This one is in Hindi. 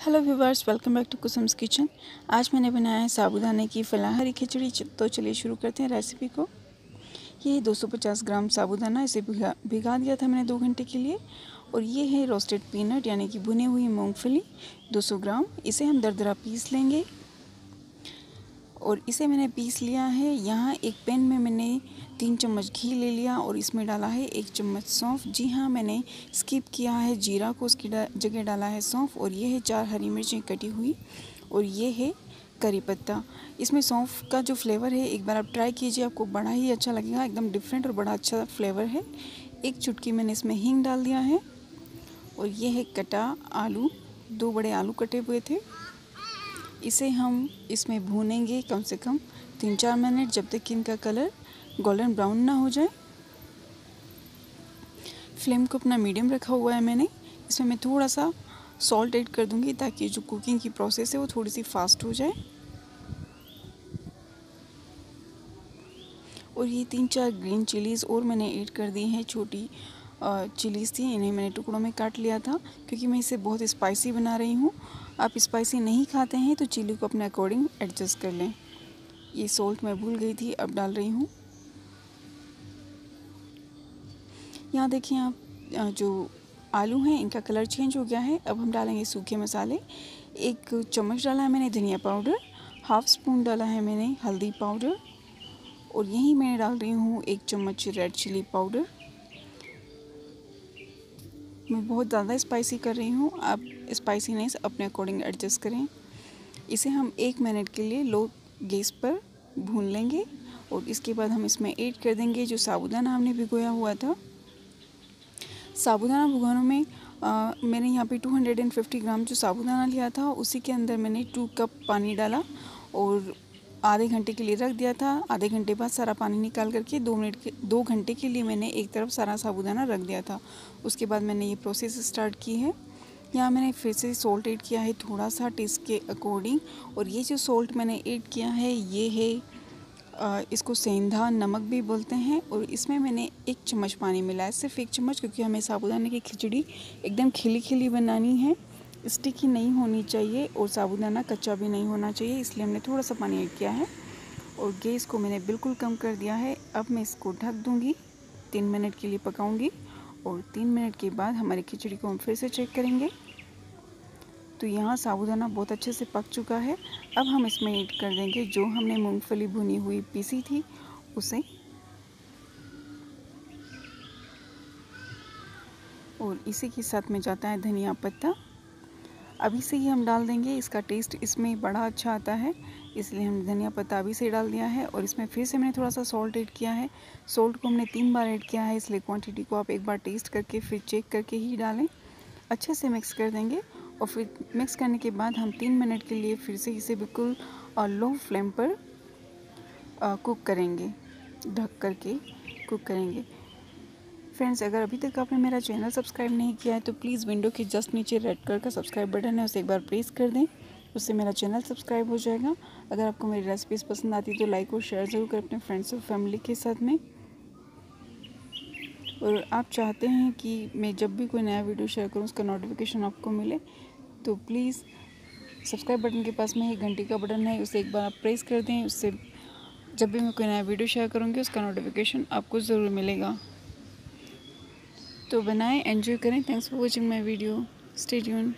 Hello viewers welcome back to Kusum's kitchen आज मैंने बनाया है साबुदाने की फलाहरी खिचड़ी। तो चलिए शुरू करते हैं रेसिपी को। ये 250 ग्राम साबुदाना, इसे भिगा भिगा दिया था मैंने दो घंटे के लिए। और ये है रोस्टेड पीनट यानी कि भुने हुई मूंगफली 200 ग्राम। इसे हम दरदरा पीस लेंगे। और इसे मैंने पीस लिया है। यहाँ एक पैन में मैंने तीन चम्मच घी ले लिया और इसमें डाला है एक चम्मच सौंफ। जी हाँ मैंने स्किप किया है जीरा को, उसकी जगह डाला है सौंफ और ये है चार हरी मिर्चें कटी हुई और ये है करी पत्ता। इसमें सौंफ का जो फ्लेवर है, एक बार आप ट्राई कीजिए, आपको बड़ा ही अच्छा लगेगा, एकदम डिफरेंट और बड़ा अच्छा फ्लेवर है। एक चुटकी मैंने इसमें हींग डाल दिया है और ये है कटा आलू। दो बड़े आलू कटे हुए थे। इसे हम इसमें भूनेंगे कम से कम तीन चार मिनट जब तक कि इनका कलर गोल्डन ब्राउन ना हो जाए। फ्लेम को अपना मीडियम रखा हुआ है मैंने। इसमें मैं थोड़ा सा सॉल्ट ऐड कर दूँगी ताकि जो कुकिंग की प्रोसेस है वो थोड़ी सी फास्ट हो जाए। और ये तीन चार ग्रीन चिलीज़ और मैंने ऐड कर दी हैं, छोटी चिलीज़ थी, इन्हें मैंने टुकड़ों में काट लिया था, क्योंकि मैं इसे बहुत स्पाइसी बना रही हूँ। आप स्पाइसी नहीं खाते हैं तो चिली को अपने अकॉर्डिंग एडजस्ट कर लें। ये सोल्ट मैं भूल गई थी, अब डाल रही हूँ। यहाँ देखिए आप जो आलू हैं, इनका कलर चेंज हो गया है। अब हम डालेंगे सूखे मसाले। एक चम्मच डाला है मैंने धनिया पाउडर हाफ़ स्पून डाला है मैंने हल्दी पाउडर और यहीं मैं डाल रही हूँ एक चम्मच रेड चिली पाउडर मैं बहुत ज़्यादा स्पाइसी कर रही हूँ। आप स्पाइसीनेस अपने अकॉर्डिंग एडजस्ट करें। इसे हम एक मिनट के लिए लो गैस पर भून लेंगे और इसके बाद हम इसमें ऐड कर देंगे जो साबुदाना हमने भिगोया हुआ था। साबुदाना भुगोनों में आ, मैंने यहाँ पे 250 ग्राम जो साबुदाना लिया था उसी के अंदर मैंने टू कप पानी डाला और आधे घंटे के लिए रख दिया था। आधे घंटे बाद सारा पानी निकाल करके दो मिनट के, दो घंटे के लिए मैंने एक तरफ़ सारा साबुदाना रख दिया था। उसके बाद मैंने ये प्रोसेस स्टार्ट की है। यहाँ मैंने फिर से सॉल्ट ऐड किया है थोड़ा सा टेस्ट के अकॉर्डिंग और ये जो सॉल्ट मैंने ऐड किया है, ये है इसको सेंधा नमक भी बोलते हैं और इसमें मैंने एक चम्मच पानी मिलाया सिर्फ़ एक चम्मच क्योंकि हमें साबुदाने की खिचड़ी एकदम खिली खिली बनानी है। स्टिकी नहीं होनी चाहिए और साबुदाना कच्चा भी नहीं होना चाहिए, इसलिए हमने थोड़ा सा पानी ऐड किया है और गैस को मैंने बिल्कुल कम कर दिया है। अब मैं इसको ढक दूँगी, तीन मिनट के लिए पकाऊँगी और तीन मिनट के बाद हमारी खिचड़ी को हम फिर से चेक करेंगे। तो यहाँ साबुदाना बहुत अच्छे से पक चुका है। अब हम इसमें ऐड कर देंगे जो हमने मूंगफली भुनी हुई पीसी थी, उसे। और इसी के साथ में जाता है धनिया पत्ता। अभी से ही हम डाल देंगे, इसका टेस्ट इसमें बड़ा अच्छा आता है, इसलिए हम धनिया पत्ता अभी से डाल दिया है और इसमें फिर से मैंने थोड़ा सा सॉल्ट ऐड किया है। सॉल्ट को हमने तीन बार ऐड किया है, इसलिए क्वांटिटी को आप एक बार टेस्ट करके, फिर चेक करके ही डालें। अच्छे से मिक्स कर देंगे और फिर मिक्स करने के बाद हम तीन मिनट के लिए फिर से इसे बिल्कुल लो फ्लेम पर कुक करेंगे, ढक करके कुक करेंगे। फ्रेंड्स अगर अभी तक आपने मेरा चैनल सब्सक्राइब नहीं किया है तो प्लीज़ विंडो के जस्ट नीचे रेड कलर का सब्सक्राइब बटन है, उसे एक बार प्रेस कर दें, उससे मेरा चैनल सब्सक्राइब हो जाएगा। अगर आपको मेरी रेसिपीज़ पसंद आती है तो लाइक और शेयर ज़रूर करें अपने फ्रेंड्स और फैमिली के साथ में। और आप चाहते हैं कि मैं जब भी कोई नया वीडियो शेयर करूँ, उसका नोटिफिकेशन आपको मिले तो प्लीज़ सब्सक्राइब बटन के पास में एक घंटे का बटन है, उसे एक बार आप प्रेस कर दें, उससे जब भी मैं कोई नया वीडियो शेयर करूँगी, उसका नोटिफिकेशन आपको ज़रूर मिलेगा। तो बनाएँ एंजॉय करें। Thanks for watching my video stay tuned